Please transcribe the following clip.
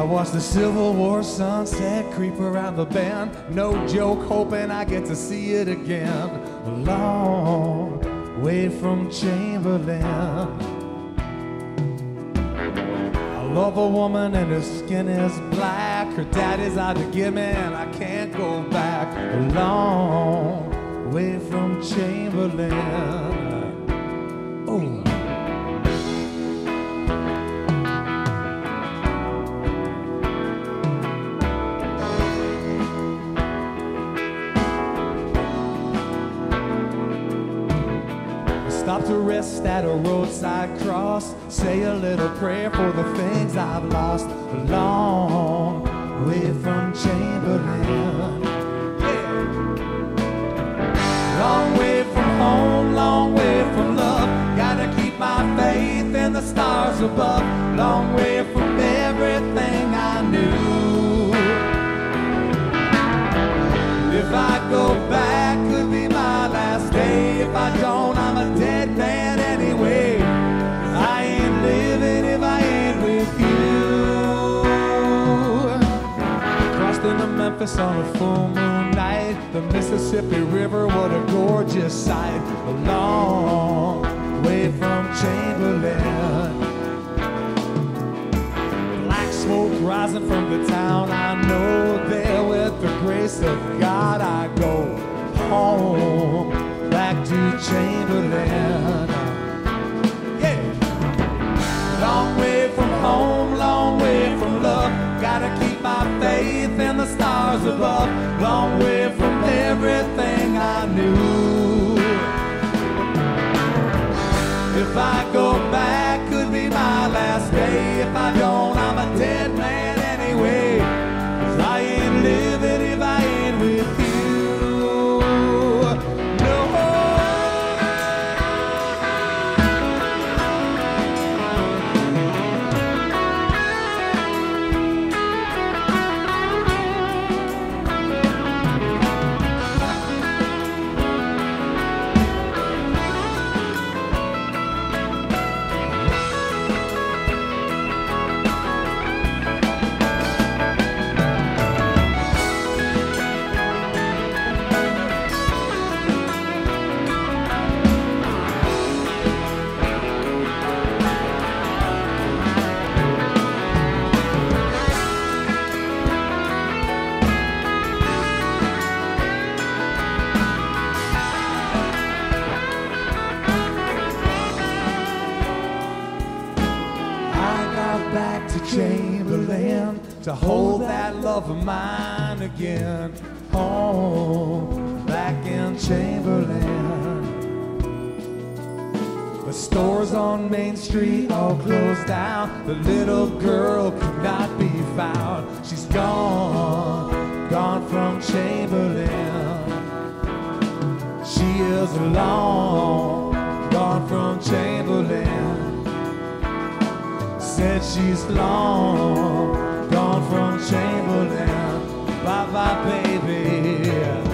I watch the Civil War sunset creep around the bend. No joke, hoping I get to see it again. A long way from Chamberlain. I love a woman and her skin is black. Her daddy's out to get me and I can't go back. A long way from Chamberlain. Stop to rest at a roadside cross. Say a little prayer for the things I've lost. Long way from Chamberlain. Long way from home, long way from love. Gotta keep my faith in the stars above. Long way Crossed into Memphis on a full moon night. The Mississippi River, what a gorgeous sight. A long way from Chamberlain. Black smoke rising from the town I know. There with the grace of God I go home back to Chamberlain. Yeah. Long way from home, long way from love. Gotta keep day. If back to Chamberlain to hold that love of mine again. Home, back in Chamberlain. The stores on Main Street all closed down. The little girl could not be found. She's gone, gone from Chamberlain. She is long, gone from Chamberlain said she's long gone from Chamberlain. Bye bye, baby.